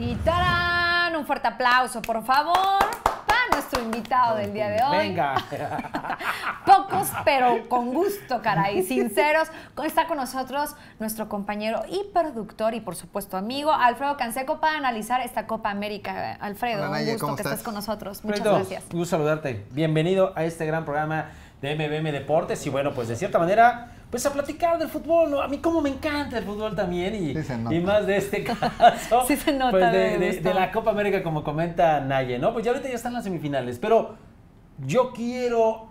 Y ¡tarán! Un fuerte aplauso, por favor, para nuestro invitado del día de hoy. Venga. Pocos, pero con gusto, caray, sinceros. Está con nosotros nuestro compañero y productor y, por supuesto, amigo, Alfredo Canseco, para analizar esta Copa América. Alfredo, Hola, un Naye, gusto ¿cómo que estás? estés con nosotros. Muchas gracias. Un gusto saludarte. Bienvenido a este gran programa de MBM Deportes. Y bueno, pues de cierta manera, pues a platicar del fútbol. ¿no? A mí como me encanta el fútbol también. Y, Sí se nota. y más de este caso. Sí se nota, Pues de, de- gusta. de la Copa América, como comenta Naye, ¿no? Pues ya ahorita ya están las semifinales. Pero yo quiero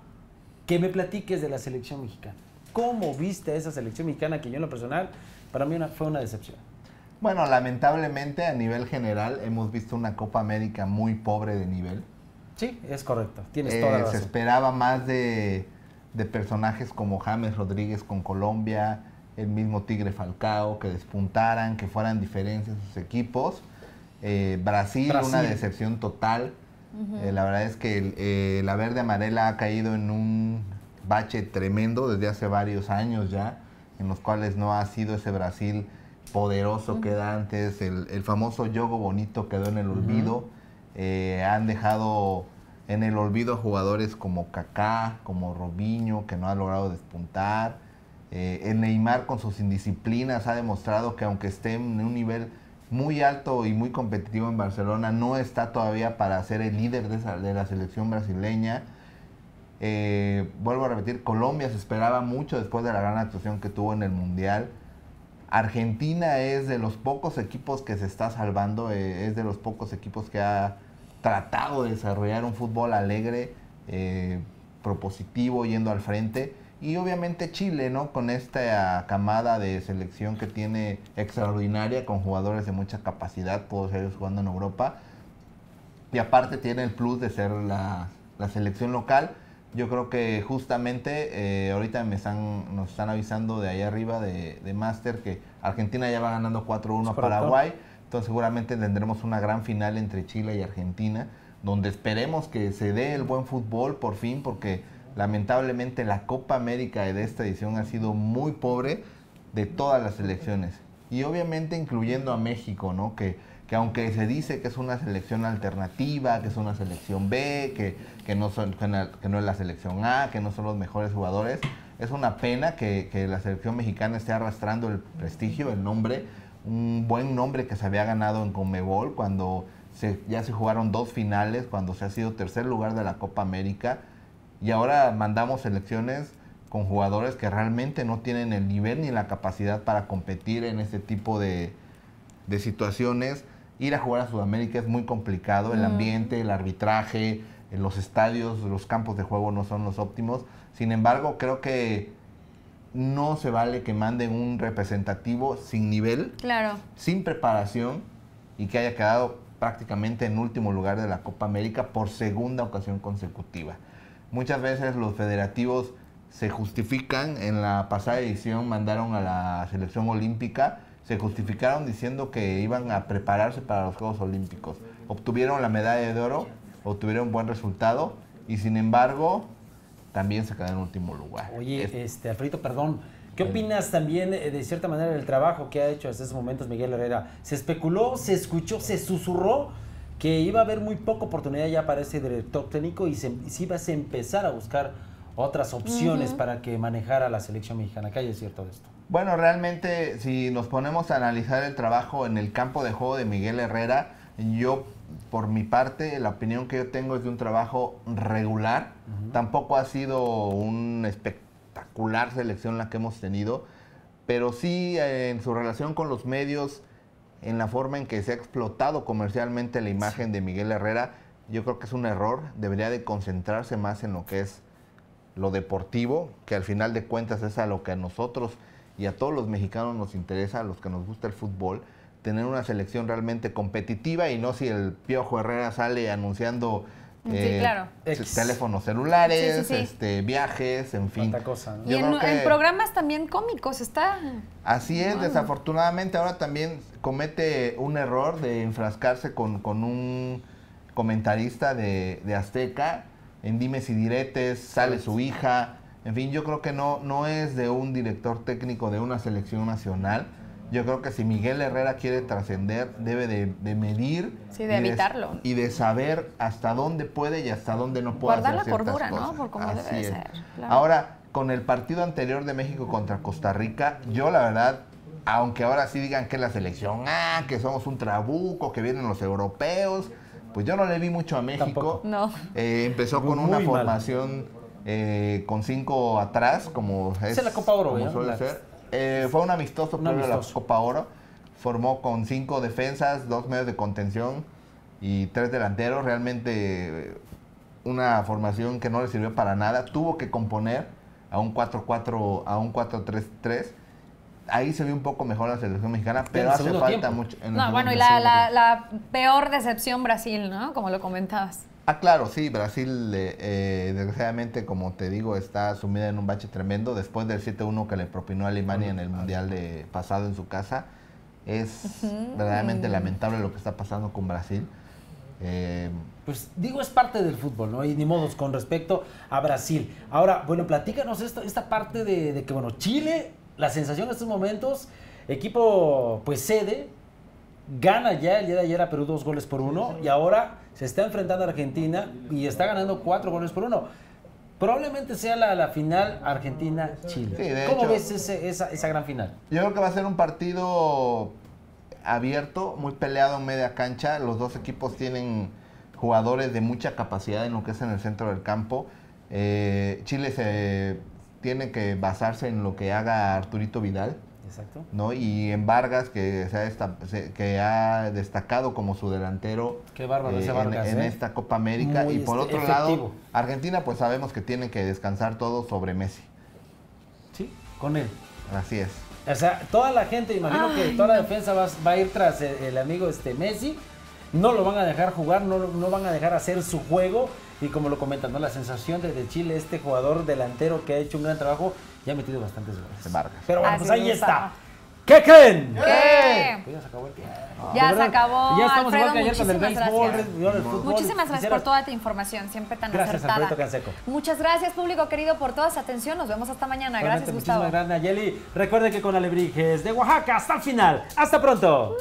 que me platiques de la selección mexicana. ¿Cómo viste a esa selección mexicana que yo en lo personal, para mí una- fue una decepción? Bueno, lamentablemente a nivel general hemos visto una Copa América muy pobre de nivel. Sí, es correcto. Tienes Eh, toda la se razón. esperaba más de, de personajes como James Rodríguez con Colombia, el mismo Tigre Falcao, que despuntaran, que fueran diferencias sus equipos. Eh, Brasil, Brasil. una decepción total. Eh, la verdad es que el- eh, la verde amarela ha caído en un bache tremendo desde hace varios años ya, en los cuales no ha sido ese Brasil poderoso que era antes. El, el famoso yogo bonito quedó en el olvido. Eh, han dejado en el olvido jugadores como Kaká, como Robinho, que no ha logrado despuntar. Eh, el Neymar con sus indisciplinas ha demostrado que aunque esté en un nivel muy alto y muy competitivo en Barcelona, no está todavía para ser el líder de la selección brasileña. Eh, vuelvo a repetir, Colombia se esperaba mucho después de la gran actuación que tuvo en el Mundial. Argentina es de los pocos equipos que se está salvando, eh, es de los pocos equipos que ha tratado de desarrollar un fútbol alegre, eh, propositivo, yendo al frente. Y obviamente Chile, ¿no? Con esta camada de selección que tiene extraordinaria, con jugadores de mucha capacidad, todos ellos jugando en Europa. Y aparte tiene el plus de ser la, la selección local. Yo creo que justamente eh, ahorita me están, nos están avisando de allá arriba de, de Master que Argentina ya va ganando 4-1 a correcto. Entonces seguramente tendremos una gran final entre Chile y Argentina, donde esperemos que se dé el buen fútbol por fin, porque lamentablemente la Copa América de esta edición ha sido muy pobre de todas las selecciones. Y obviamente incluyendo a México, ¿no? Que, que aunque se dice que es una selección alternativa, que es una selección B, que, que no, son, que no es la selección A, que no son los mejores jugadores, es una pena que, que la selección mexicana esté arrastrando el prestigio, el nombre, un buen nombre que se había ganado en Conmebol cuando se, ya se jugaron dos finales, cuando se ha sido tercer lugar de la Copa América y ahora mandamos selecciones con jugadores que realmente no tienen el nivel ni la capacidad para competir en este tipo de, de situaciones. Ir a jugar a Sudamérica es muy complicado, el ambiente, el arbitraje, los estadios, los campos de juego no son los óptimos. Sin embargo, creo que no se vale que manden un representativo sin nivel, Claro. sin preparación y que haya quedado prácticamente en último lugar de la Copa América por segunda ocasión consecutiva. Muchas veces los federativos se justifican, en la pasada edición mandaron a la selección olímpica, se justificaron diciendo que iban a prepararse para los Juegos Olímpicos. Obtuvieron la medalla de oro, obtuvieron buen resultado y sin embargo también se quedaron en último lugar. Oye, Es- este, Alfredito, perdón. ¿Qué opinas también, eh, de cierta manera, del trabajo que ha hecho hasta esos momentos Miguel Herrera? Se especuló, se escuchó, se susurró que iba a haber muy poca oportunidad ya para ese director técnico y se, y se iba a empezar a buscar otras opciones para que manejara la selección mexicana. ¿Qué hay de cierto de esto? Bueno, realmente si nos ponemos a analizar el trabajo en el campo de juego de Miguel Herrera, yo por mi parte la opinión que yo tengo es de un trabajo regular. Tampoco ha sido una espectacular selección la que hemos tenido, pero sí eh, en su relación con los medios, en la forma en que se ha explotado comercialmente la imagen de Miguel Herrera, yo creo que es un error. Debería de concentrarse más en lo que es lo deportivo, que al final de cuentas es a lo que a nosotros y a todos los mexicanos nos interesa, a los que nos gusta el fútbol, tener una selección realmente competitiva y no si el Piojo Herrera sale anunciando Sí, claro. s- teléfonos celulares, Sí, sí, sí. Este, viajes, en fin. Cosa, ¿no? Y en, creo que- en programas también cómicos está. Así es, desafortunadamente ahora también comete un error de enfrascarse con, con un comentarista de, de Azteca, en dimes y diretes, sale su hija, en fin, yo creo que no, no es de un director técnico de una selección nacional, Yo creo que si Miguel Herrera quiere trascender, debe de, de medir Sí, de y evitarlo. y de saber hasta dónde puede y hasta dónde no puede Guardar hacer la cordura, ¿no? Por como debe de ser, claro. Ahora, con el partido anterior de México contra Costa Rica, yo la verdad, aunque ahora sí digan que la selección, ah, que somos un trabuco, que vienen los europeos, pues yo no le vi mucho a México. No. Eh, empezó con Muy una mal. formación eh, con cinco atrás, como es, es la Copa Oro, como suele ser. Eh, fue un amistoso Un previo a la amistoso. Copa Oro. Formó con cinco defensas, dos medios de contención y tres delanteros. Realmente eh, una formación que no le sirvió para nada. Tuvo que componer a un 4-4, a un 4-3-3. Ahí se vio un poco mejor la selección mexicana, pero hace falta tiempo. mucho. en No, bueno, y la, la peor decepción Brasil, ¿no? Como lo comentabas. Ah, claro, sí, Brasil, eh, eh, desgraciadamente, como te digo, está sumida en un bache tremendo después del 7-1 que le propinó a Alemania en el Mundial de pasado en su casa. Es verdaderamente lamentable lo que está pasando con Brasil. Eh, Pues digo, es parte del fútbol, ¿no? Y ni modos con respecto a Brasil. Ahora, bueno, platícanos esta, esta parte de, de que, bueno, Chile, la sensación en estos momentos, equipo, pues sede, gana ya el día de ayer a Perú dos goles por uno y ahora se está enfrentando a Argentina y está ganando cuatro goles por uno. Probablemente sea la, la final Argentina-Chile. Sí, ¿Cómo hecho- ves ese- esa, esa gran final? Yo creo que va a ser un partido abierto, muy peleado en media cancha. Los dos equipos tienen jugadores de mucha capacidad en lo que es en el centro del campo. Eh, Chile se tiene que basarse en lo que haga Arturito Vidal. Exacto. ¿no? Y en Vargas, que, se ha, que destacado como su delantero Qué bárbaro ese en- Vargas, en, ¿eh? esta Copa América. Muy, y por este, otro efectivo. lado, Argentina, pues sabemos que tiene que descansar todo sobre Messi. Sí, con él. Así es. O sea, toda la gente, imagino que toda la defensa va, va a ir tras el, el amigo este Messi. No lo van a dejar jugar, no, no van a dejar hacer su juego. Y como lo comentan, ¿no? la sensación de, de Chile, este jugador delantero que ha hecho un gran trabajo, ya ha metido bastantes goles. Vargas. Pero bueno, Así pues ahí está. ¿Qué creen? ¿Qué? Pues ya se acabó el tiempo. Ya se acabó, Ya estamos Alfredo, igual que ayer con el muchísimas béisbol, el fútbol. Muchísimas gracias por toda tu información, siempre tan Gracias, acertada. Canseco. Muchas gracias, público querido, por toda su atención. Nos vemos hasta mañana. Gracias, Gustavo. Muchísimas gracias, Nayeli. Recuerden que con Alebrijes de Oaxaca hasta el final. ¡Hasta pronto!